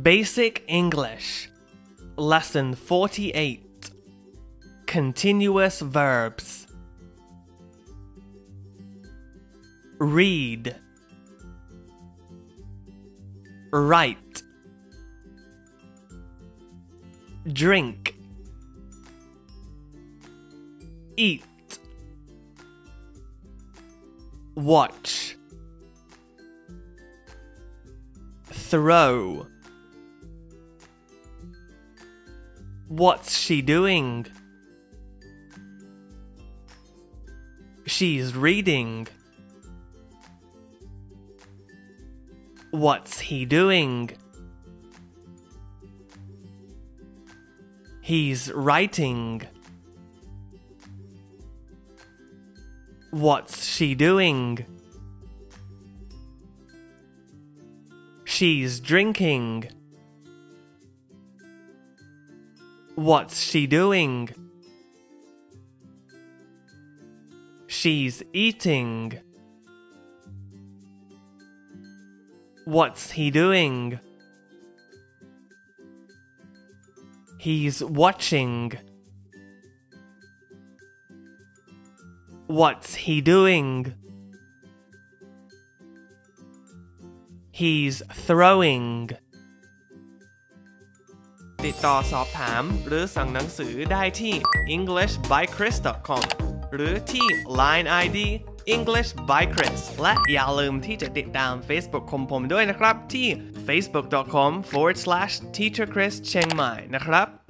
Basic English Lesson 48 Continuous Verbs. Read. Write. Drink. Eat. Watch. Throw What's she doing? She's reading. What's he doing? He's writing. What's she doing? She's drinking. What's she doing? She's eating. What's he doing? He's watching. What's he doing? He's throwing. ติดต่อสอบถามหรือสั่งหนังสือได้ที่ englishbychris.com หรือที่ line ID English by Chris และอย่าลืมที่จะติดตาม Facebook ของผมด้วยนะครับที่ facebook.com forward slash teacher chris เชียงใหม่นะครับ